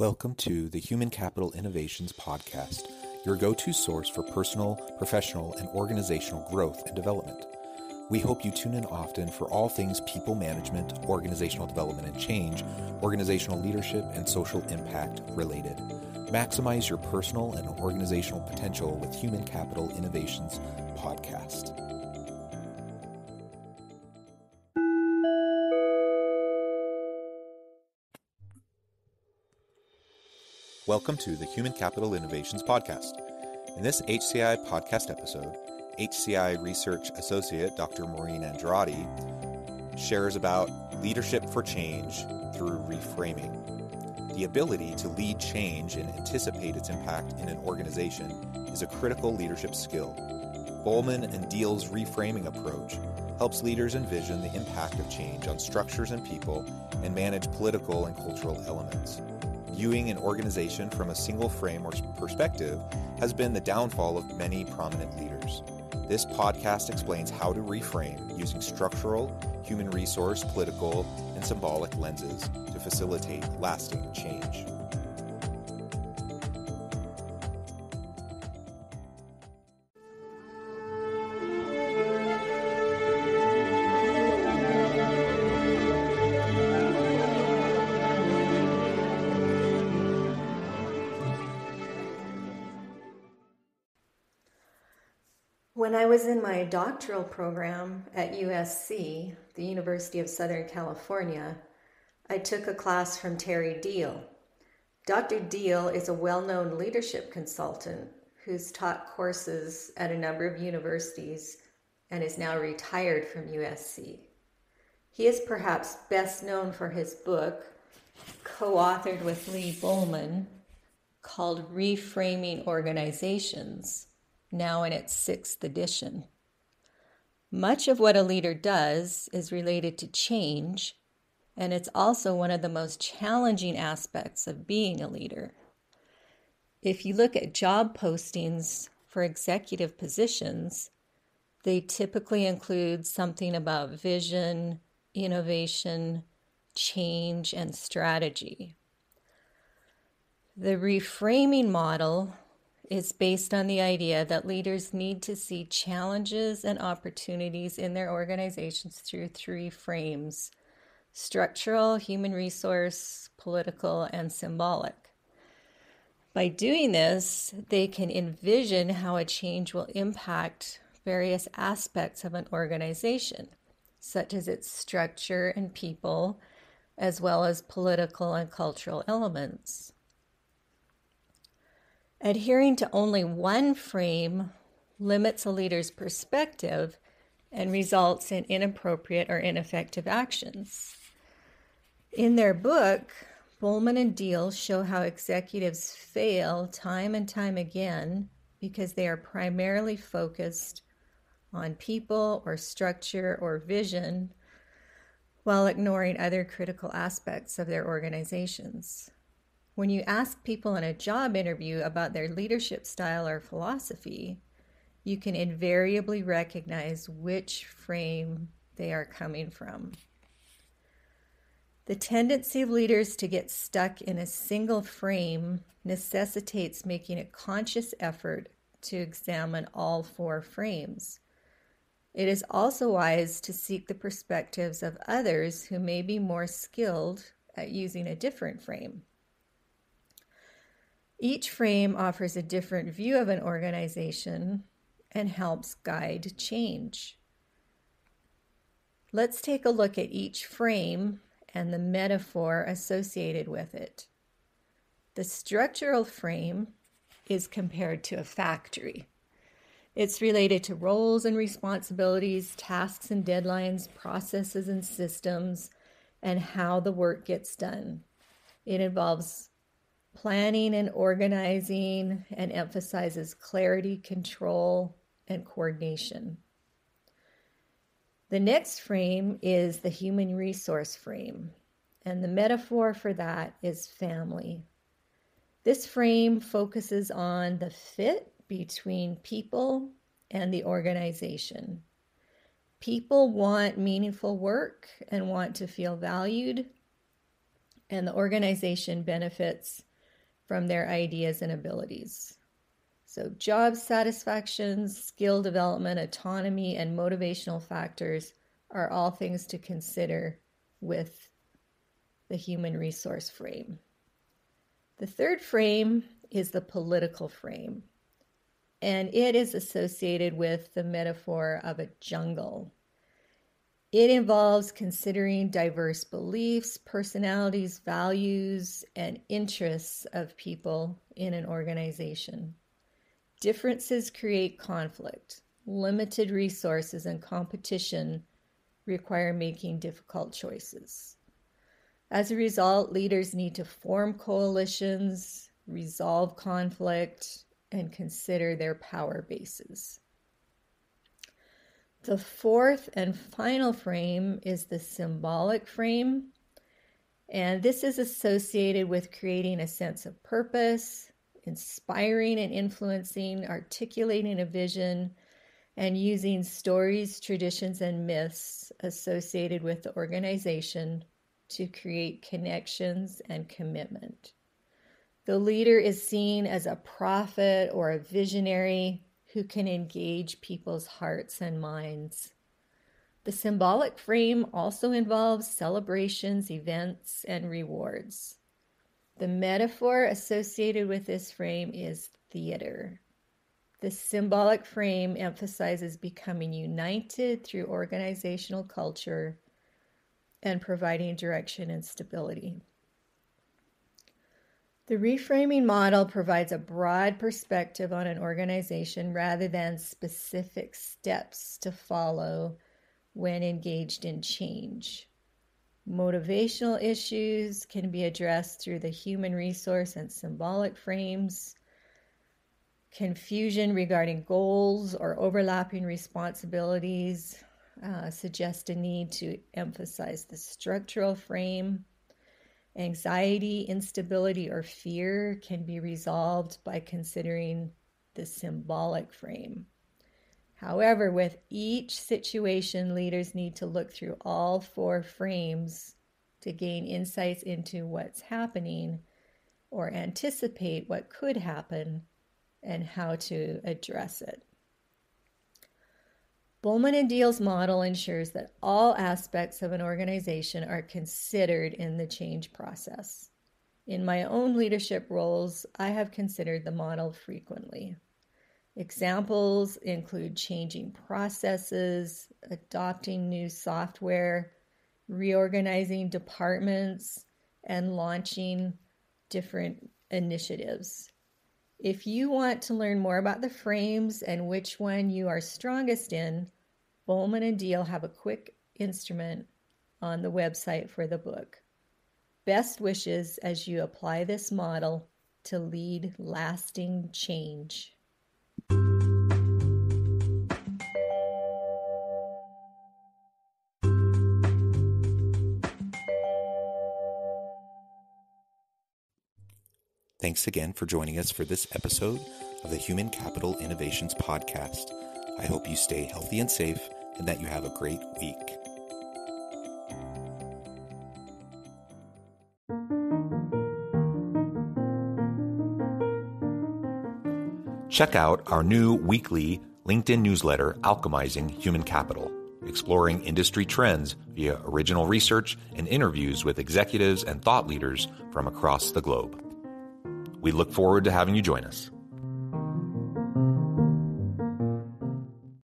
Welcome to the Human Capital Innovations Podcast, your go to source for personal, professional, and organizational growth and development. We hope you tune in often for all things people management, organizational development and change, organizational leadership, and social impact related. Maximize your personal and organizational potential with Human Capital Innovations Podcast. Welcome to the Human Capital Innovations Podcast. In this HCI podcast episode, HCI Research Associate Dr. Maureen Andrade shares about leadership for change through reframing. The ability to lead change and anticipate its impact in an organization is a critical leadership skill. Bolman and Deal's reframing approach helps leaders envision the impact of change on structures and people and manage political and cultural elements viewing an organization from a single frame or perspective has been the downfall of many prominent leaders. This podcast explains how to reframe using structural, human resource, political, and symbolic lenses to facilitate lasting change. When I was in my doctoral program at USC, the University of Southern California, I took a class from Terry Deal. Dr. Deal is a well known leadership consultant who's taught courses at a number of universities and is now retired from USC. He is perhaps best known for his book, co authored with Lee Bolman, called Reframing Organizations now in its sixth edition. Much of what a leader does is related to change, and it's also one of the most challenging aspects of being a leader. If you look at job postings for executive positions, they typically include something about vision, innovation, change, and strategy. The reframing model is based on the idea that leaders need to see challenges and opportunities in their organizations through three frames structural, human resource, political, and symbolic. By doing this, they can envision how a change will impact various aspects of an organization, such as its structure and people, as well as political and cultural elements. Adhering to only one frame limits a leader's perspective and results in inappropriate or ineffective actions. In their book, Bolman and Deal show how executives fail time and time again because they are primarily focused on people or structure or vision while ignoring other critical aspects of their organizations. When you ask people in a job interview about their leadership style or philosophy, you can invariably recognize which frame they are coming from. The tendency of leaders to get stuck in a single frame necessitates making a conscious effort to examine all four frames. It is also wise to seek the perspectives of others who may be more skilled at using a different frame. Each frame offers a different view of an organization and helps guide change. Let's take a look at each frame and the metaphor associated with it. The structural frame is compared to a factory. It's related to roles and responsibilities, tasks and deadlines, processes and systems, and how the work gets done. It involves planning and organizing and emphasizes clarity, control, and coordination. The next frame is the human resource frame, and the metaphor for that is family. This frame focuses on the fit between people and the organization. People want meaningful work and want to feel valued, and the organization benefits from their ideas and abilities. So, job satisfaction, skill development, autonomy, and motivational factors are all things to consider with the human resource frame. The third frame is the political frame, and it is associated with the metaphor of a jungle. It involves considering diverse beliefs, personalities, values, and interests of people in an organization. Differences create conflict. Limited resources and competition require making difficult choices. As a result, leaders need to form coalitions, resolve conflict, and consider their power bases. The fourth and final frame is the symbolic frame, and this is associated with creating a sense of purpose, inspiring and influencing, articulating a vision, and using stories, traditions, and myths associated with the organization to create connections and commitment. The leader is seen as a prophet or a visionary who can engage people's hearts and minds. The symbolic frame also involves celebrations, events, and rewards. The metaphor associated with this frame is theater. The symbolic frame emphasizes becoming united through organizational culture and providing direction and stability. The reframing model provides a broad perspective on an organization rather than specific steps to follow when engaged in change. Motivational issues can be addressed through the human resource and symbolic frames. Confusion regarding goals or overlapping responsibilities uh, suggest a need to emphasize the structural frame. Anxiety, instability, or fear can be resolved by considering the symbolic frame. However, with each situation, leaders need to look through all four frames to gain insights into what's happening or anticipate what could happen and how to address it. Bolman and Deal's model ensures that all aspects of an organization are considered in the change process. In my own leadership roles, I have considered the model frequently. Examples include changing processes, adopting new software, reorganizing departments, and launching different initiatives. If you want to learn more about the frames and which one you are strongest in, Bolman and Deal have a quick instrument on the website for the book. Best wishes as you apply this model to lead lasting change. Thanks again for joining us for this episode of the Human Capital Innovations Podcast. I hope you stay healthy and safe and that you have a great week. Check out our new weekly LinkedIn newsletter, Alchemizing Human Capital, exploring industry trends via original research and interviews with executives and thought leaders from across the globe. We look forward to having you join us.